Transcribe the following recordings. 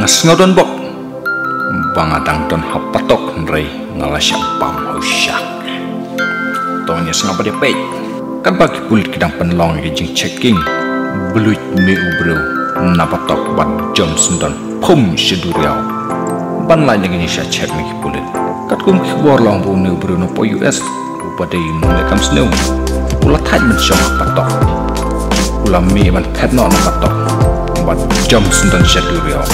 ngas ngodon bok bangadang don hapatok nrei ngalasya pam husyak tonya senga pada pei kan bagi kulit kidang penlong jing checking. Belut me ubro napatok bat jom sundon pum seduriau. Ban lain yang sya cek ni kulit. Kat kum kibor long bu ne ubro no po US pada imun lekam snow. Ulah thai men syong hapatok ulah me man no napatok bat jom sundon seduriau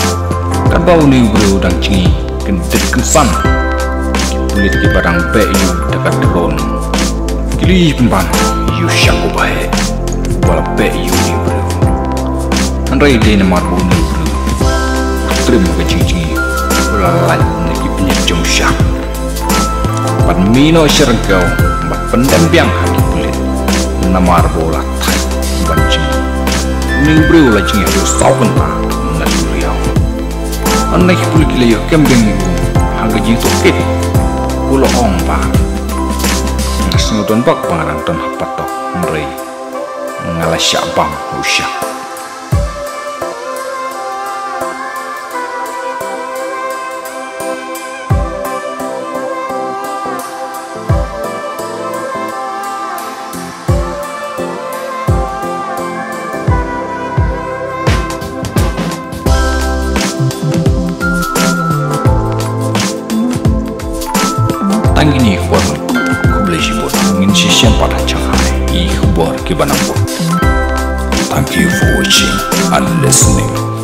kan bau ni ubro dang cingi kendet kensan kulit ke barang be yu dekat drone kili pemban yu syaku bae wala be yu ni bro. Andai na marbu ni bro. Trim ke cing cing wala ki punya jom syak pan mino serengkau bat pendem biang haki kulit na marbu la thai ban cing ni bro la cing yu sawen la na riau anai kulit kile yo kem. Geng yu hanga jing to kit kulo ong ba Sengudon bak pangaran ton hapatok mrei ngala syabam usyak tangini form kubleji bot ngin shishem pada changhai i hubor ki banambo thank you for watching and listening